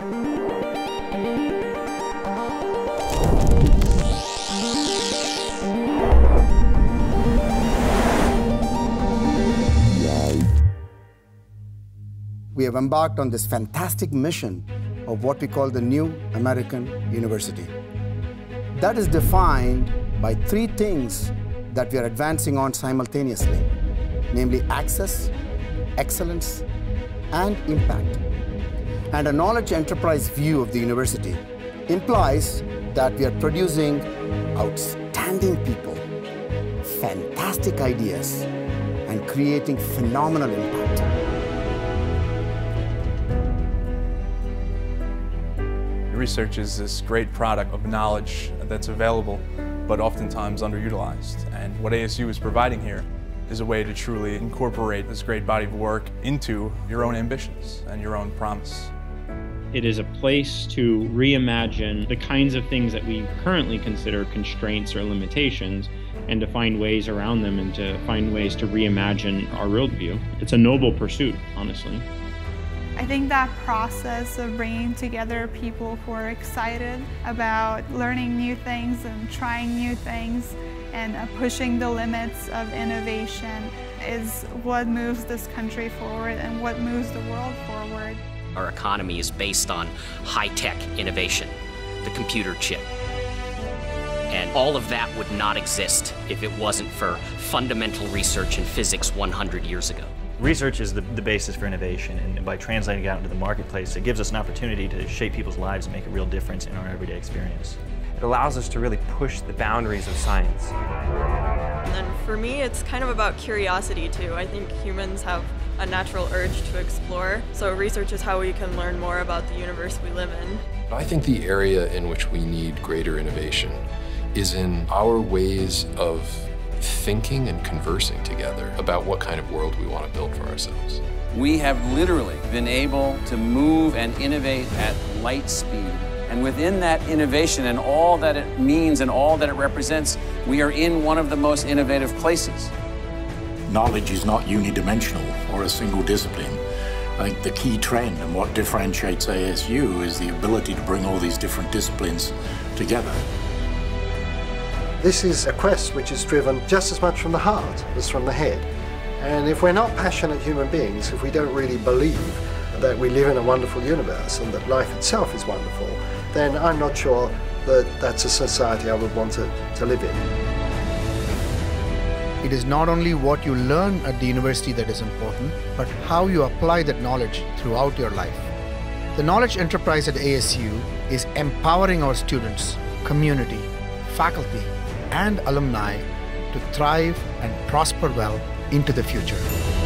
we have embarked on this fantastic mission of what we call the New American University. That is defined by three things that we are advancing on simultaneously, namely access, excellence, and impact. And a knowledge enterprise view of the university implies that we are producing outstanding people, fantastic ideas, and creating phenomenal impact. Research is this great product of knowledge that's available, but oftentimes underutilized. And what ASU is providing here is a way to truly incorporate this great body of work into your own ambitions and your own promise. It is a place to reimagine the kinds of things that we currently consider constraints or limitations and to find ways around them and to find ways to reimagine our worldview. It's a noble pursuit, honestly. I think that process of bringing together people who are excited about learning new things and trying new things and uh, pushing the limits of innovation is what moves this country forward and what moves the world forward. Our economy is based on high-tech innovation, the computer chip. And all of that would not exist if it wasn't for fundamental research in physics 100 years ago. Research is the, the, basis for innovation, and by translating it out into the marketplace, it gives us an opportunity to shape people's lives and make a real difference in our everyday experience. It allows us to really push the boundaries of science. And then for me, it's kind of about curiosity too. I think humans have a natural urge to explore, so research is how we can learn more about the universe we live in. I think the area in which we need greater innovation is in our ways of thinking and conversing together about what kind of world we want to build for ourselves. We have literally been able to move and innovate at light speed. And within that innovation and all that it means and all that it represents, we are in one of the most innovative places. Knowledge is not unidimensional or a single discipline. I think the key trend and what differentiates ASU is the ability to bring all these different disciplines together. This is a quest which is driven just as much from the heart as from the head. And if we're not passionate human beings, if we don't really believe that we live in a wonderful universe and that life itself is wonderful, then I'm not sure that that's a society I would want to, to live in. It is not only what you learn at the university that is important, but how you apply that knowledge throughout your life. The knowledge enterprise at ASU is empowering our students, community, faculty, and alumni to thrive and prosper well into the future.